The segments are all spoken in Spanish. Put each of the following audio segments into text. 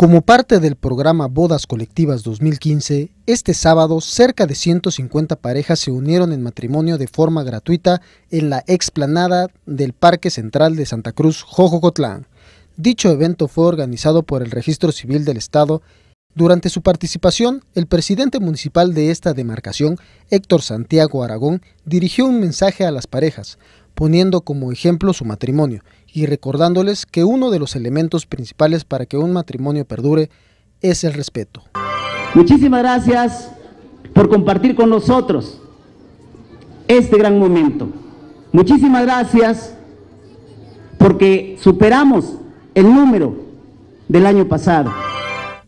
Como parte del programa Bodas Colectivas 2015, este sábado cerca de 150 parejas se unieron en matrimonio de forma gratuita en la explanada del Parque Central de Santa Cruz, Jojocotlán. Dicho evento fue organizado por el Registro Civil del Estado. Durante su participación, el presidente municipal de esta demarcación, Héctor Santiago Aragón, dirigió un mensaje a las parejas, poniendo como ejemplo su matrimonio y recordándoles que uno de los elementos principales para que un matrimonio perdure es el respeto. Muchísimas gracias por compartir con nosotros este gran momento. Muchísimas gracias porque superamos el número del año pasado.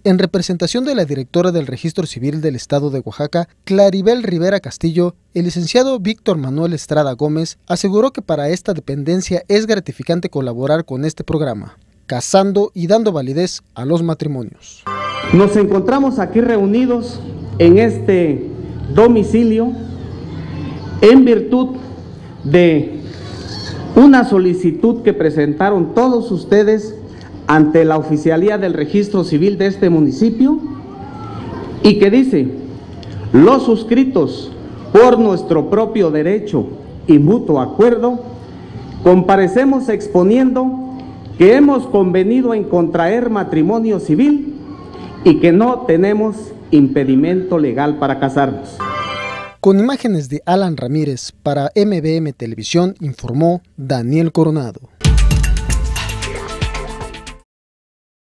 En representación de la directora del Registro Civil del Estado de Oaxaca, Claribel Rivera Castillo, el licenciado Víctor Manuel Estrada Gómez aseguró que para esta dependencia es gratificante colaborar con este programa, casando y dando validez a los matrimonios. Nos encontramos aquí reunidos en este domicilio en virtud de una solicitud que presentaron todos ustedes ante la oficialía del registro civil de este municipio y que dice, los suscritos por nuestro propio derecho y mutuo acuerdo, comparecemos exponiendo que hemos convenido en contraer matrimonio civil y que no tenemos impedimento legal para casarnos. Con imágenes de Alan Ramírez para MBM Televisión informó Daniel Coronado.